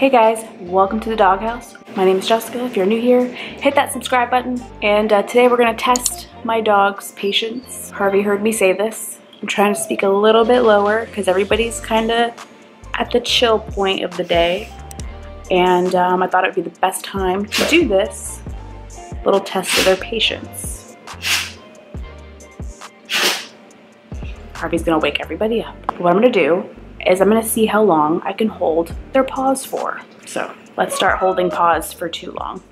Hey guys, welcome to the Dawghouse. My name is Jessica. If you're new here, hit that subscribe button. And uh, today we're gonna test my dog's patience. Harvey heard me say this. I'm trying to speak a little bit lower because everybody's kind of at the chill point of the day. And um, I thought it would be the best time to do this little test of their patience. Harvey's gonna wake everybody up. What I'm gonna do is I'm gonna see how long I can hold their paws for. So let's start holding paws for too long.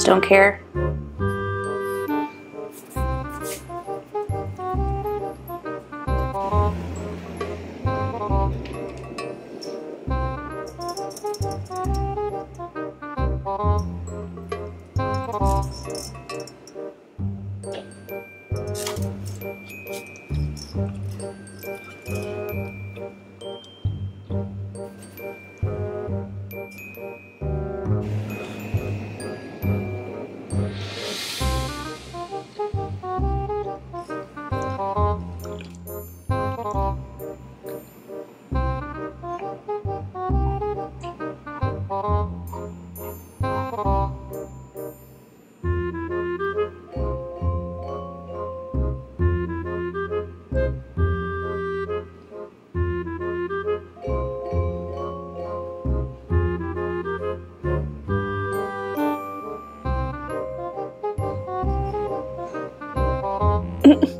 Just don't care? Yeah.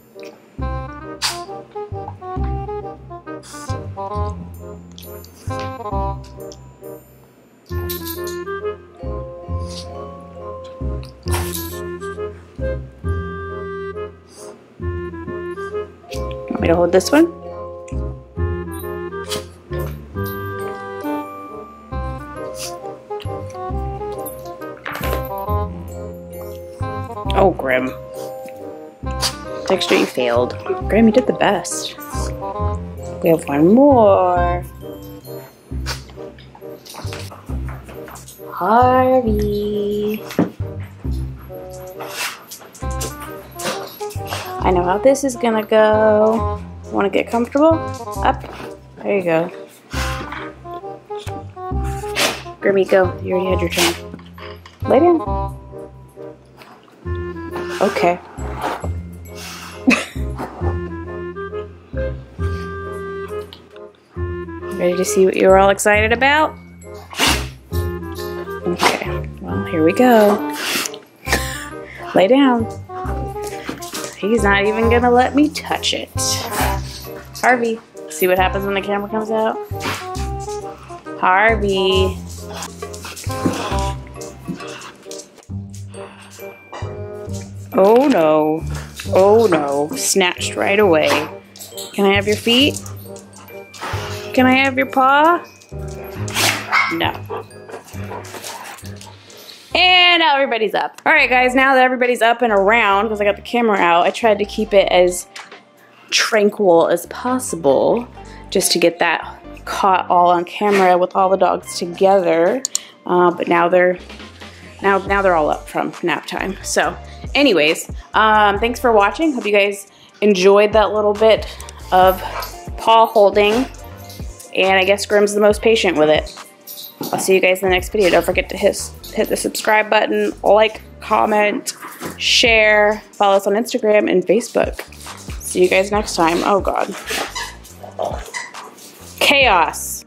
me to hold this one? Oh, Grim. Dexter, you failed. Grim, you did the best. We have one more. Harvey. I know how this is gonna go. Want to get comfortable? Up. There you go. Grimmy, go. You already had your turn. Lay down. Okay. Ready to see what you're all excited about? Okay, well, here we go. Lay down. He's not even gonna let me touch it. Harvey, see what happens when the camera comes out? Harvey. Oh no. Oh no, snatched right away. Can I have your feet? Can I have your paw? No. And now everybody's up. All right, guys, now that everybody's up and around, because I got the camera out, I tried to keep it as tranquil as possible just to get that caught all on camera with all the dogs together. Uh, but now they're now now they're all up from nap time. So anyways, um, thanks for watching. Hope you guys enjoyed that little bit of paw holding. And I guess Grim's the most patient with it. I'll see you guys in the next video. Don't forget to hit, hit the subscribe button, like, comment, share, follow us on Instagram and Facebook. See you guys next time. Oh God. Chaos.